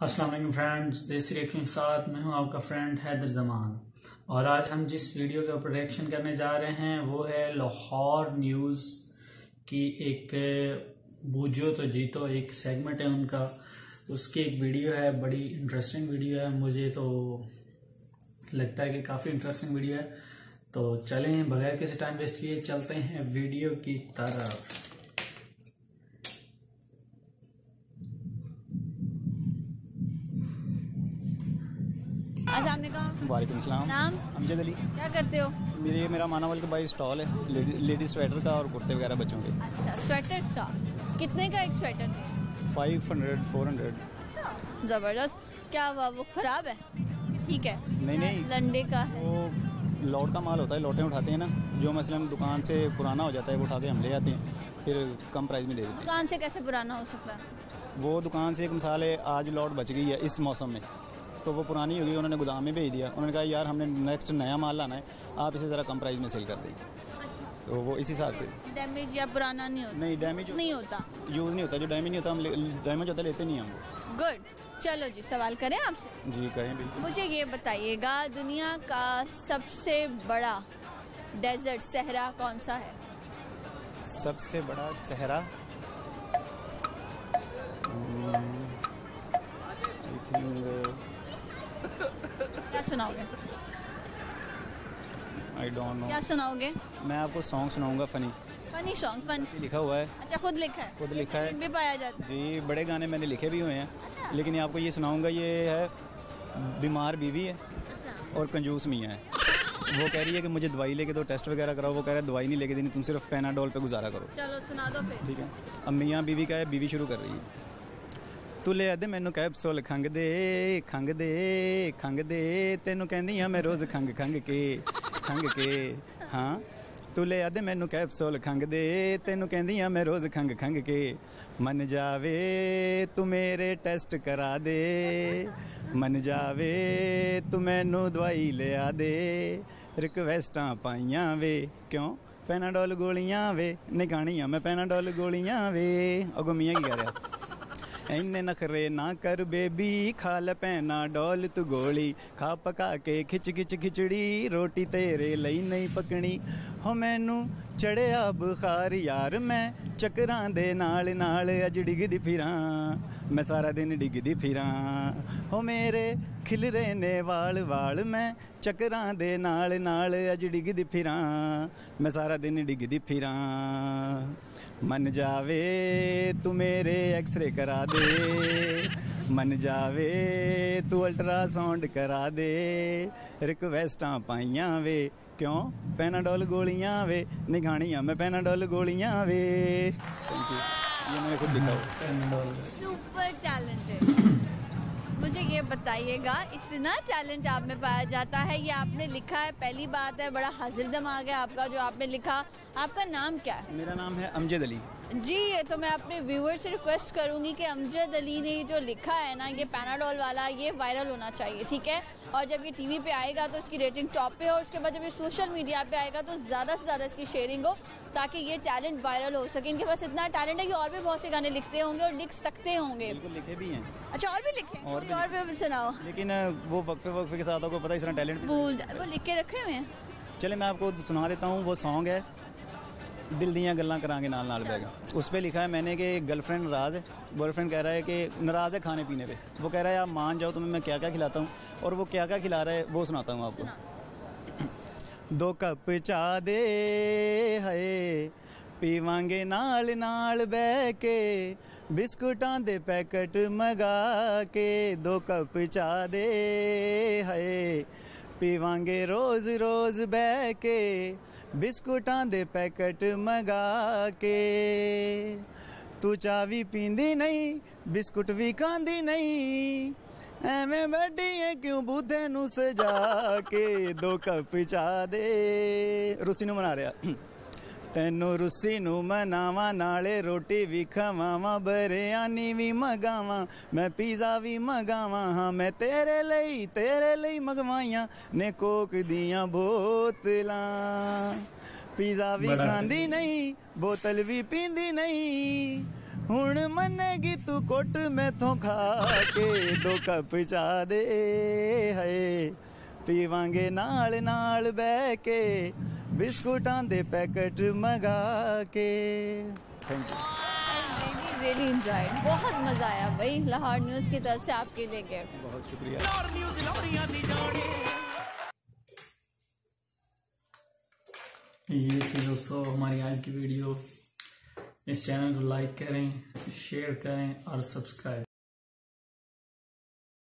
वालेकुम फ्रेंड्स, देसी रिएक्शन के साथ मैं हूँ आपका फ्रेंड हैदर जमान और आज हम जिस वीडियो के ऊपर रिएक्शन करने जा रहे हैं, वो है लाहौर न्यूज़ की एक, बूझो तो जीतो एक सेगमेंट है उनका। उसकी एक वीडियो है, बड़ी इंटरेस्टिंग वीडियो है। मुझे तो लगता है कि काफ़ी इंटरेस्टिंग वीडियो है। तो चलें, बगैर किसी टाइम वेस्ट किए, चलते हैं वीडियो की तरफ़। अस्सलाम वालेकुम। सलाम। नाम? अमजद अली। क्या करते हो? मेरे मेरा मानावल का भाई स्टॉल है लेडी, लेडीज़ स्वेटर का और कुर्ते वगैरह बच्चों के। अच्छा स्वेटर्स का? कितने का एक sweater? Five hundred four hundred अच्छा ज़बरदस्त। क्या हुआ? वो ख़राब है? ठीक है। नहीं, नहीं। लंडे का है। वो लौट का माल होता है लौटें उठाते हैं ना जो मसलन दुकान से पुराना हो जाता है वो उठा के हम ले जाते हैं फिर कम प्राइस में दे देते हैं। दुकान से कैसे पुराना हो सकता है? वो दुकान से एक मिसाल है आज लौट बच गई है इस मौसम में। तो वो पुरानी होगी उन्होंने गोदाम में भेज दिया। उन्होंने कहा यार हमने नेक्स्ट नया माल लाना है आप इसे ज़रा कम प्राइस में सेल कर देंगे तो वो इस हिसाब से। डैमेज या पुराना नहीं होता? नहीं डैमेज नहीं होता। यूज़ नहीं होता। जो डैमेज नहीं होता हम डैमेज होता लेते नहीं हम। गुड चलो जी सवाल करें आपसे? जी कहें बिल्कुल। मुझे ये बताइएगा दुनिया का सबसे बड़ा डेजर्ट सहरा कौन सा है? सबसे बड़ा सहरा? आई थिंक क्या सुनाओगे? आई डोंट नो क्या सुनाओगे? मैं आपको सॉन्ग सुनाऊँगा फनी फनी सॉन्ग फन लिखा हुआ है। अच्छा खुद लिखा है। खुद लिखा है। भी पाया जाता है। जी बड़े गाने मैंने लिखे भी हुए हैं। अच्छा। लेकिन ये आपको ये सुनाऊँगा ये है बीमार बीवी है अच्छा। और कंजूस मियाँ है। वो कह रही है कि मुझे दवाई लेके दो टेस्ट वगैरह कराओ। वो कह रहा है दवाई नहीं लेके देनी तुम सिर्फ़ पेनाडोल पे गुजारा करो। चलो सुना दो फिर। ठीक है? अब मियाँ बीवी का है बीवी शुरू कर रही है। ਤੂੰ ਲਿਆ ਦੇ ਮੈਨੂੰ ਕੈਪਸੂਲ ਖੰਗ ਦੇ ਖੰਗ ਦੇ ਖੰਗ ਦੇ। ਤੈਨੂੰ ਕਹਿੰਦੀ ਆ ਮੈਂ ਰੋਜ਼ ਖੰਗ ਖੰਗ ਕੇ ਖੰਗ ਕੇ। ਹਾਂ ਤੂੰ ਲਿਆ ਦੇ ਮੈਨੂੰ ਕੈਪਸੂਲ ਖੰਗ ਦੇ। ਤੈਨੂੰ ਕਹਿੰਦੀ ਆ ਮੈਂ ਰੋਜ਼ ਖੰਗ ਖੰਗ ਕੇ। ਮਨ ਜਾਵੇ ਤੂੰ ਮੇਰੇ ਟੈਸਟ ਕਰਾ ਦੇ। ਮਨ ਜਾਵੇ ਤੂੰ ਮੈਨੂੰ ਦਵਾਈ ਲਿਆ ਦੇ। ਰਿਕਵੈਸਟਾਂ ਪਾਈਆਂ ਵੇ। ਕਿਉਂ? ਪੈਨਾਡੋਲ ਗੋਲੀਆਂ ਵੇ। ਨਿਗਾਣੀਆਂ ਮੈਂ ਪੈਨਾਡੋਲ ਗੋਲੀਆਂ ਵੇ। ਅਗੋ ਮੀਆਂ ਕੀ ਕਹਿ ਰਿਹਾ? ਇੰਨੇ ਨਖਰੇ ਨਾ ਕਰ ਬੇਬੀ, ਖਾ ਲੈ ਪੈਨਾ ਡੋਲ ਤੂੰ ਗੋਲੀ। ਖਾ ਪਕਾ ਕੇ ਖਿੱਚ ਖਿੱਚ ਖਿਚੜੀ, ਰੋਟੀ ਤੇਰੇ ਲਈ ਨਹੀਂ ਪਕਣੀ। ਹੋ ਮੈਨੂੰ ਚੜਿਆ ਬੁਖਾਰ ਯਾਰ, ਮੈਂ ਚੱਕਰਾਂ ਦੇ ਨਾਲ ਨਾਲ ਅਜ ਡਿੱਗਦੀ ਫਿਰਾਂ, ਮੈਂ ਸਾਰਾ ਦਿਨ ਡਿੱਗਦੀ ਫਿਰਾਂ। ਹੋ ਮੇਰੇ ਖਿਲਰੇ ਨੇ ਵਾਲ ਵਾਲ, ਮੈਂ ਚੱਕਰਾਂ ਦੇ ਨਾਲ ਨਾਲ ਅਜ ਡਿੱਗਦੀ ਫਿਰਾਂ, ਮੈਂ ਸਾਰਾ ਦਿਨ ਡਿੱਗਦੀ ਫਿਰਾਂ। ਮਨ ਜਾਵੇ ਤੂੰ ਮੇਰੇ ਐਕਸ-ਰੇ ਕਰਾ ਦੇ, ਮਨ ਜਾਵੇ ਤੂੰ ਅਲਟਰਾਸਾਊਂਡ ਕਰਾ ਦੇ, ਰਿਕਵੈਸਟਾਂ ਪਾਈਆਂ ਵੇ क्यों? पेनाडोल गोलियाँ वे निगाणियाँ मैं पेनाडोल गोलियाँ वे। थैंक यू ये मैंने खुद लिखा पेनाडोल सुपर टैलेंटेड मुझे ये बताइएगा इतना टैलेंट आप में पाया जाता है ये आपने लिखा है पहली बात है बड़ा हाजिर दिमाग है आपका जो आपने लिखा। आपका नाम क्या है? मेरा नाम है अमजद अली। जी ये तो मैं अपने व्यूवर से रिक्वेस्ट करूँगी कि अमजद अली ने जो लिखा है ना ये पैनाडोल वाला ये वायरल होना चाहिए ठीक है? और जब ये टीवी पे आएगा तो इसकी रेटिंग टॉप पे हो और उसके बाद जब ये सोशल मीडिया पे आएगा तो ज़्यादा से ज़्यादा इसकी शेयरिंग हो ताकि ये टैलेंट वायरल हो सके। इनके पास इतना टैलेंट है कि और भी बहुत से गाने लिखते होंगे और लिख सकते होंगे। लिखे भी हैं। अच्छा और भी लिखे और और भी और भी सुनाओ लेकिन वो वक्फे वक्फे के साथ आपको पता है इस टैलेंट वो लिख के रखे हुए हैं। चले मैं आपको सुना देता हूँ वो सॉन्ग है। दिल दियाँ गल्लां करांगे नाल नाल बैगा उस पर लिखा है मैंने कि गर्लफ्रेंड नाराज़ है बॉयफ्रेंड कह रहा है कि नाराज़ है खाने पीने पे वो कह रहा है आप मान जाओ तुम्हें मैं क्या क्या खिलाता हूँ और वो क्या क्या खिला रहा है वो सुनाता हूँ आपको ਦੋ ਕੱਪ ਚਾਹ ਦੇ ਹਏ ਪੀਵਾਂਗੇ ਨਾਲ ਨਾਲ ਬਹਿ ਕੇ ਬਿਸਕੁਟਾਂ ਦੇ ਪੈਕਟ ਮਗਾ ਕੇ ਦੋ ਕੱਪ ਚਾਹ ਦੇ ਹਏ ਪੀਵਾਂਗੇ ਰੋਜ਼ ਰੋਜ਼ ਬਹਿ ਕੇ ਬਿਸਕੁਟਾਂ ਦੇ ਪੈਕਟ ਮਗਾ ਕੇ। ਤੂੰ ਚਾਹ ਵੀ ਪੀਂਦੀ ਨਹੀਂ, ਬਿਸਕੁਟ ਵੀ ਖਾਂਦੀ ਨਹੀਂ। ਐਵੇਂ ਬੈਠੀ ਕਿਉਂ ਬੂਥੇ ਨੂੰ ਸਜਾ ਕੇ? ਦੋ ਕੱਪ ਚਾਹ ਦੇ। ਰੂਸੀ ਨੂੰ ਮਨਾ ਰਿਹਾ। ਤੈਨੂੰ ਰੁੱਸੀ ਨੂੰ ਮਨਾਵਾਂ ਨਾਲੇ ਰੋਟੀ ਵੀ ਖਵਾਵਾਂ ਬਰਿਆਨੀ ਵੀ ਮਗਾਵਾਂ ਮੈਂ ਪੀਜ਼ਾ ਵੀ ਮਗਾਵਾਂ ਹਾਂ ਮੈਂ ਤੇਰੇ ਲਈ ਤੇਰੇ ਲਈ ਮਗਵਾਈਆਂ ਨੇ ਕੋਕ ਦੀਆਂ ਬੋਤਲਾਂ ਪੀਜ਼ਾ ਵੀ ਬੜਾ ਖਾਂਦੀ ਨਹੀਂ ਬੋਤਲ ਵੀ ਪੀਂਦੀ ਨਹੀਂ ਹੁਣ ਮੰਨੇਗੀ ਤੂੰ ਕੁੱਟ ਮੈਥੋਂ ਖਾ ਕੇ ਦੋ ਕੱਪ ਚਾਹ ਦੇ ਹਏ ਪੀਵਾਂਗੇ ਨਾਲ ਨਾਲ ਬਹਿ ਕੇ बिस्कुटां दे पैकेट मंगा के। थैंक यू रियली बहुत मज़ा आया भाई लाहौर न्यूज़ की तरफ़ से आपके लिए गए बहुत शुक्रिया। ये थी दोस्तों हमारी आज की वीडियो। इस चैनल को लाइक करें शेयर करें और सब्सक्राइब